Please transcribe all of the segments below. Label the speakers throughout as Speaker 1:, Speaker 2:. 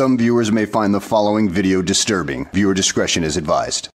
Speaker 1: Some viewers may find the following video disturbing. Viewer discretion is advised.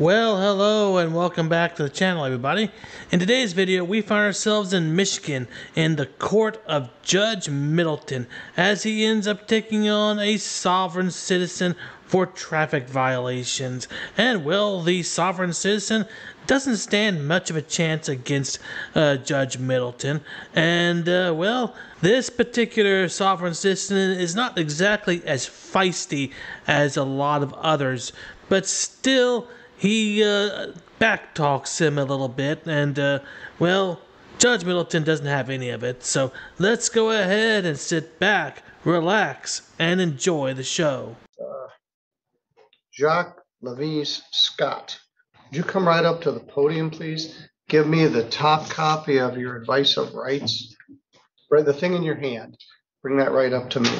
Speaker 2: Well, hello and welcome back to the channel, everybody. In today's video, we find ourselves in Michigan in the court of Judge Middleton as he ends up taking on a sovereign citizen for traffic violations. And, well, the sovereign citizen doesn't stand much of a chance against uh, Judge Middleton. And, uh, well, this particular sovereign citizen is not exactly as feisty as a lot of others, but still he uh, backtalks him a little bit, and uh, well, Judge Middleton doesn't have any of it. So let's go ahead and sit back, relax, and enjoy the show.
Speaker 3: Jacques Levis Scott, would you come right up to the podium, please? Give me the top copy of your advice of rights. Right, the thing in your hand. Bring that right up to me.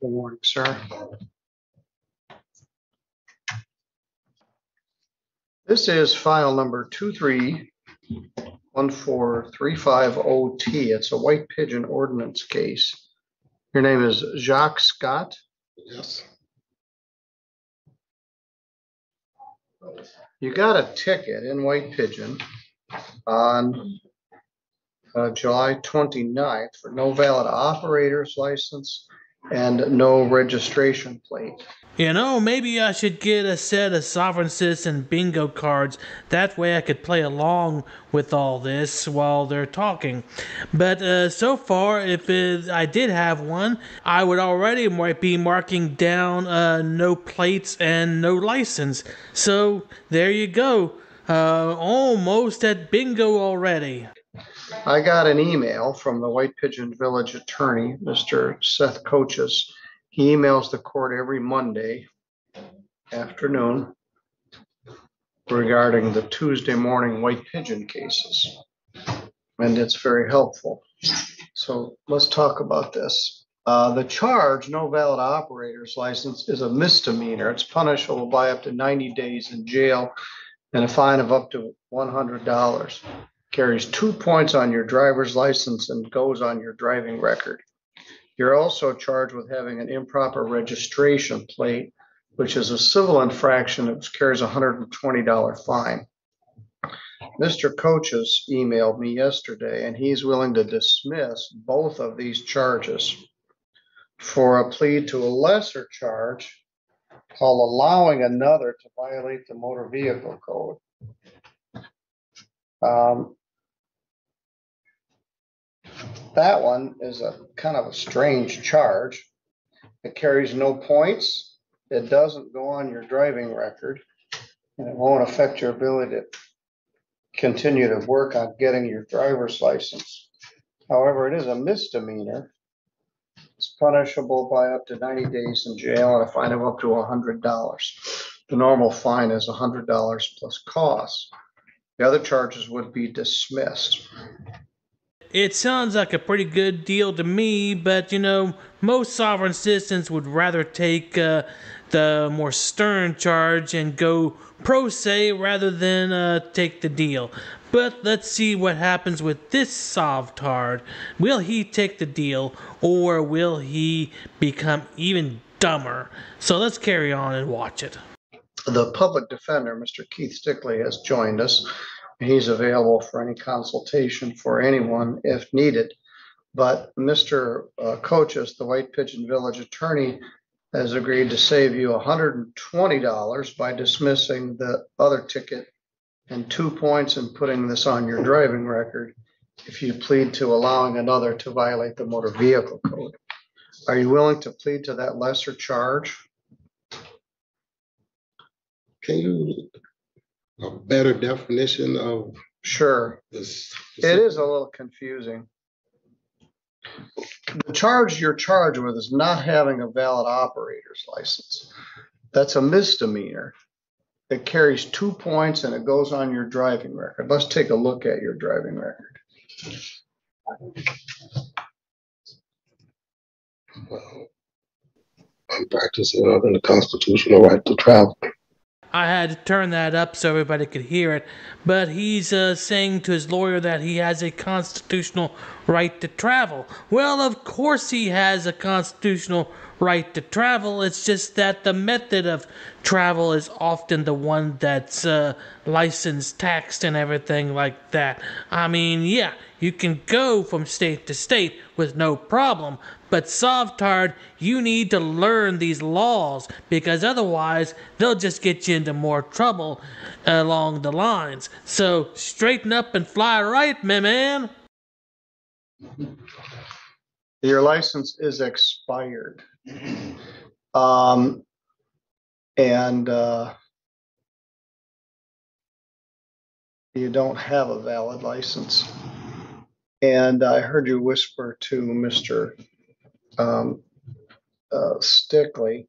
Speaker 3: Good morning, sir. This is file number 2314350T. It's a white pigeon ordinance case. Your name is Jacques Scott?
Speaker 4: Yes,
Speaker 3: You got a ticket in White Pigeon on uh, July 29th for no valid operator's license and no registration plate.
Speaker 2: You know, maybe I should get a set of Sovereign Citizen bingo cards. That way I could play along with all this while they're talking. But uh, so far, if it, I did have one, I would already might be marking down uh, no plates and no license. So there you go. Uh, almost at bingo already.
Speaker 3: I got an email from the White Pigeon Village attorney, Mr. Seth Coaches. He emails the court every Monday afternoon regarding the Tuesday morning White Pigeon cases. And it's very helpful. So let's talk about this. Uh, the charge, no valid operator's license, is a misdemeanor. It's punishable by up to 90 days in jail and a fine of up to $100 carries two points on your driver's license and goes on your driving record. You're also charged with having an improper registration plate, which is a civil infraction that carries a $120 fine. Mr. Coaches emailed me yesterday and he's willing to dismiss both of these charges for a plea to a lesser charge called allowing another to violate the motor vehicle code. Um, that one is a kind of a strange charge. It carries no points. It doesn't go on your driving record. And it won't affect your ability to continue to work on getting your driver's license. However, it is a misdemeanor. It's punishable by up to 90 days in jail and a fine of up to $100. The normal fine is $100 plus costs. The other charges would be dismissed.
Speaker 2: It sounds like a pretty good deal to me, but you know, most sovereign citizens would rather take uh, the more stern charge and go pro se rather than uh, take the deal. But let's see what happens with this Sovtard. Will he take the deal or will he become even dumber? So let's carry on and watch it.
Speaker 3: The public defender, Mr. Keith Stickley, has joined us. He's available for any consultation for anyone if needed. But Mr. Uh, Coaches, the White Pigeon Village attorney, has agreed to save you $120 by dismissing the other ticket and two points and putting this on your driving record if you plead to allowing another to violate the motor vehicle code. Are you willing to plead to that lesser charge?
Speaker 4: can you, a better definition of
Speaker 3: Sure.
Speaker 4: this?
Speaker 3: It is a little confusing. The charge you're charged with is not having a valid operator's license. That's a misdemeanor. It carries two points and it goes on your driving record. Let's take a look at your driving record.
Speaker 4: I'm practicing under the constitutional right to travel.
Speaker 2: I had to turn that up so everybody could hear it. But he's uh, saying to his lawyer that he has a constitutional right to travel. Well, of course he has a constitutional right to travel. It's just that the method of travel is often the one that's uh, licensed, taxed, and everything like that. I mean, yeah, you can go from state to state with no problem, but Sovtard, you need to learn these laws because otherwise they'll just get you into more trouble along the lines. So straighten up and fly right, my man.
Speaker 3: Your license is expired. Um, and, uh, you don't have a valid license. And I heard you whisper to Mr. um, uh, Stickley,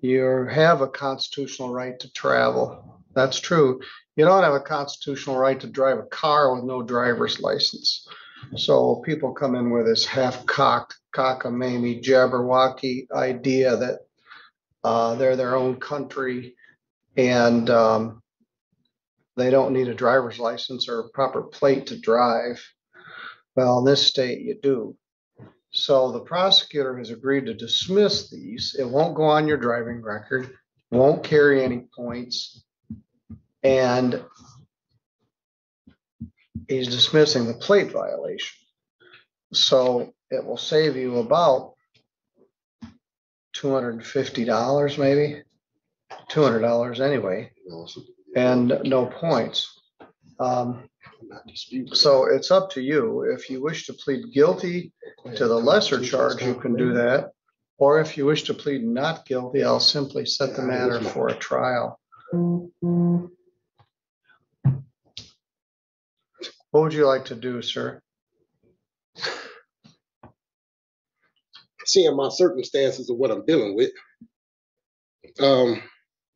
Speaker 3: you have a constitutional right to travel. That's true. You don't have a constitutional right to drive a car with no driver's license. So people come in with this half-cocked, cockamamie, jabberwocky idea that uh, they're their own country and um, they don't need a driver's license or a proper plate to drive. Well, in this state, you do. So the prosecutor has agreed to dismiss these. It won't go on your driving record, won't carry any points. And he's dismissing the plate violation. So it will save you about two hundred and fifty dollars, maybe, two hundred dollars anyway, and no points. Um, so it's up to you. If you wish to plead guilty to the lesser charge, you can do that. Or if you wish to plead not guilty, I'll simply set the matter for a trial. What would you like to do, sir?
Speaker 4: Seeing my circumstances of what I'm dealing with. Um,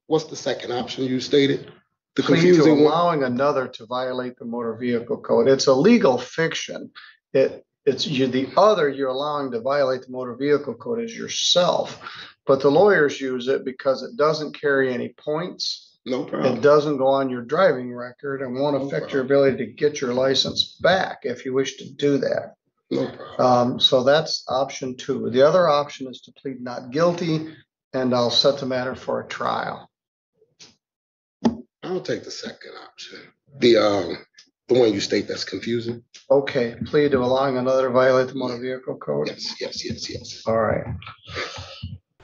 Speaker 4: what's the second option you stated? The
Speaker 3: Plead to
Speaker 4: confusing one?
Speaker 3: allowing another to violate the motor vehicle code. It's a legal fiction. It, it's you, the other you're allowing to violate the motor vehicle code is yourself. But the lawyers use it because it doesn't carry any points.
Speaker 4: No problem.
Speaker 3: It doesn't go on your driving record and won't
Speaker 4: No
Speaker 3: affect your ability to get your license back if you wish to do that.
Speaker 4: No problem.
Speaker 3: Um, so that's option two. The other option is to plead not guilty and I'll set the matter for a trial.
Speaker 4: I'll take the second option. The, um, the one you state that's confusing?
Speaker 3: Okay, plead to allowing another to violate the motor vehicle code.
Speaker 4: Yes, yes, yes, yes.
Speaker 3: All right.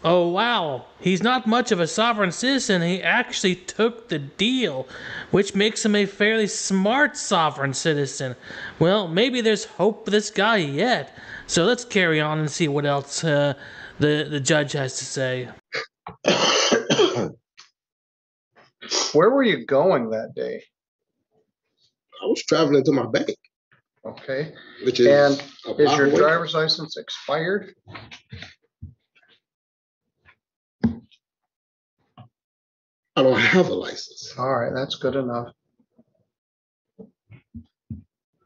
Speaker 2: Oh wow, he's not much of a sovereign citizen. He actually took the deal, which makes him a fairly smart sovereign citizen. Well, maybe there's hope for this guy yet. So let's carry on and see what else uh, the the judge has to say.
Speaker 3: Where were you going that day?
Speaker 4: I was traveling to my bank,
Speaker 3: Okay,
Speaker 4: which is.
Speaker 3: And is your driver's license expired?
Speaker 4: I don't have a license.
Speaker 3: All right, that's good enough.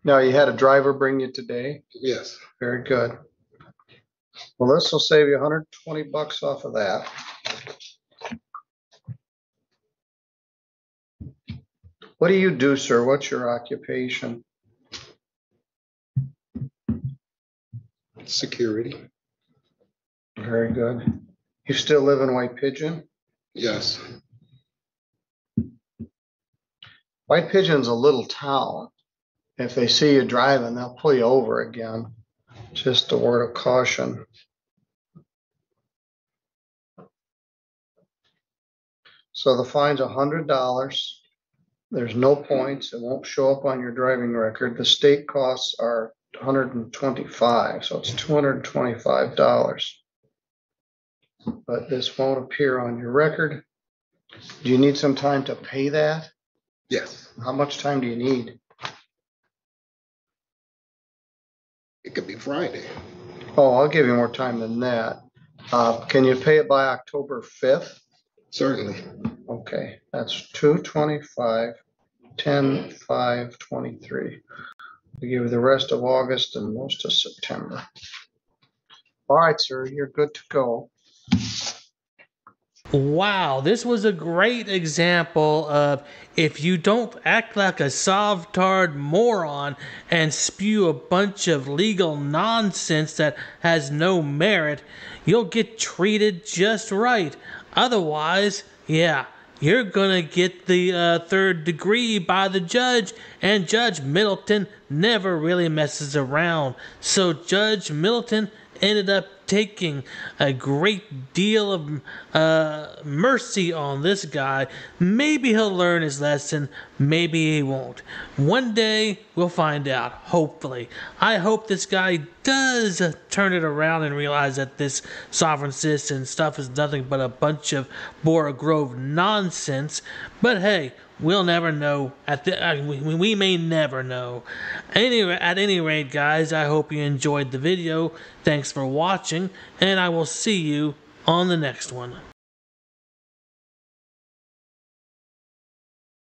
Speaker 3: Now, you had a driver bring you today?
Speaker 4: Yes.
Speaker 3: Very good. Well, this will save you hundred and twenty bucks off of that. What do you do, sir? What's your occupation?
Speaker 4: Security.
Speaker 3: Very good. You still live in White Pigeon?
Speaker 4: Yes.
Speaker 3: White Pigeon's a little town. If they see you driving, they'll pull you over again. Just a word of caution. So the fine's a hundred dollars. There's no points. It won't show up on your driving record. The state costs are hundred and twenty-five, so it's two hundred and twenty-five dollars. But this won't appear on your record. Do you need some time to pay that?
Speaker 4: Yes.
Speaker 3: How much time do you need?
Speaker 4: It could be Friday.
Speaker 3: Oh, I'll give you more time than that. Uh, can you pay it by October fifth?
Speaker 4: Certainly.
Speaker 3: Okay, that's two twenty-five, ten, five, twenty-three. We give you the rest of August and most of September. All right, sir, you're good to go.
Speaker 2: Wow, this was a great example of if you don't act like a sovtard moron and spew a bunch of legal nonsense that has no merit, you'll get treated just right. Otherwise, yeah, you're gonna get the uh, third degree by the judge, and Judge Middleton never really messes around. So, Judge Middleton ended up taking a great deal of uh, mercy on this guy. Maybe he'll learn his lesson, maybe he won't. One day we'll find out, hopefully. I hope this guy does turn it around and realize that this sovereign citizen stuff is nothing but a bunch of Bora Grove nonsense. But hey, we'll never know. At the we, we may never know. Anyway, at any rate, guys, I hope you enjoyed the video. Thanks for watching, and I will see you on the next one.